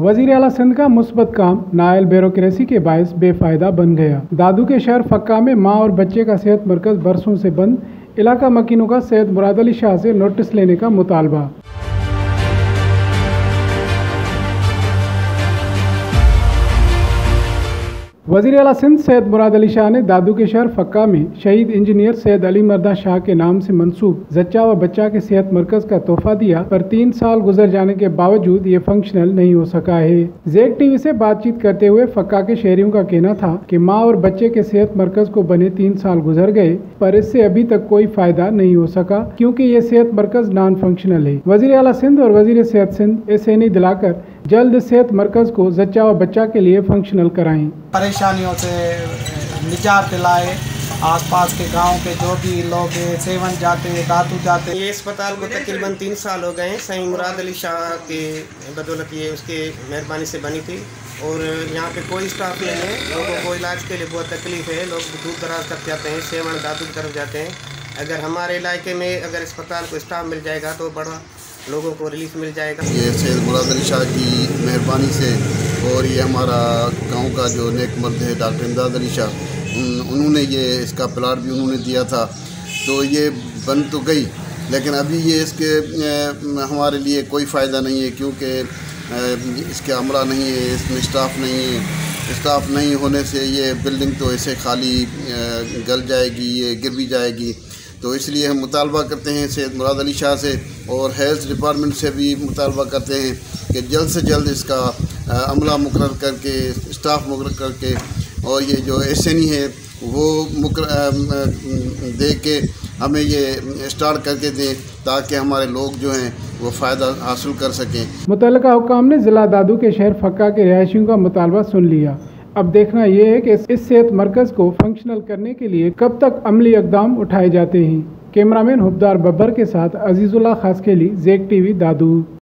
वज़ीर अला सिंध का मुस्बत काम नायल ब्यूरोक्रेसी के बायस बेफायदा बन गया। दादू के शहर फक्का में माँ और बच्चे का सेहत मरकज बरसों से बंद। इलाका मकीनों का सैयद मुराद अली शाह से नोटिस लेने का मुतालबा। वज़ीर अला सिंध सैद मुराद अली शाह ने दादू के शहर फक्का में शहीद इंजीनियर सैद अली मरदा शाह के नाम से मंसूब जच्चा व बच्चा के सेहत मरकज का तोहफा दिया, पर तीन साल गुजर जाने के बावजूद ये फंक्शनल नहीं हो सका है। जेक टीवी से बातचीत करते हुए फक्का के शहरियों का कहना था कि माँ और बच्चे के सेहत मरकज को बने तीन साल गुजर गए, पर इससे अभी तक कोई फ़ायदा नहीं हो सका, क्योंकि ये सेहत मरकज नॉन फंक्शनल है। वज़ीर अला सिंध और वज़ीर सेहत सिंध ऐसे नहीं दिलाकर जल्द सेहत मरकज को जच्चा व बच्चा के लिए फंक्शनल कराएँ। परेशानियों से निजात दिलाए। आसपास के गाँव के जो भी लोग सेवन जाते हैं दादू जाते। हैं ये अस्पताल को तकरीबन तीन साल हो गए सही मुराद अली शाह के बदौलत ये उसके मेहरबानी से बनी थी। और यहाँ पे कोई स्टाफ नहीं है। लोगों को इलाज के लिए बहुत तकलीफ़ है। लोग दूर दराज तक जाते हैं सेवन दादू की तरफ़ जाते हैं। अगर हमारे इलाके में अगर अस्पताल को स्टाफ मिल जाएगा तो बड़ा लोगों को रिलीफ मिल जाएगा। ये सैद मुराद शाह की मेहरबानी से और ये हमारा गाँव का जो नेक मर्द है डॉक्टर इमदाद अली शाह उन्होंने ये इसका प्लाट भी उन्होंने दिया था। तो ये बन तो गई, लेकिन अभी ये इसके हमारे लिए कोई फ़ायदा नहीं है क्योंकि इसके अमला नहीं है, इसमें स्टाफ नहीं है। स्टाफ नहीं होने से ये बिल्डिंग तो ऐसे खाली गल जाएगी, ये गिर भी जाएगी। तो इसलिए हम मुतालबा करते हैं सैद मुराद अली शाह से और हेल्थ डिपार्टमेंट से भी मुतालबा करते हैं कि जल्द से जल्द इसका अमला मुकर करके, स्टाफ मुकर करके और ये जो एस एन ई है वो मुकर दे के हमें ये स्टार्ट करके दें ताकि हमारे लोग जो हैं वो फ़ायदा हासिल कर सकें। मुतल हुकाम ने ज़िला दादू के शहर फ़क्का के रिहायशियों का मुतालबा सुन लिया। अब देखना यह है कि इस सेहत मरकज़ को फंक्शनल करने के लिए कब तक अमली इकदाम उठाए जाते हैं। कैमरामैन हुबदार बब्बर के साथ अजीज़ुल्ला खास के लिए जेक टीवी, दादू।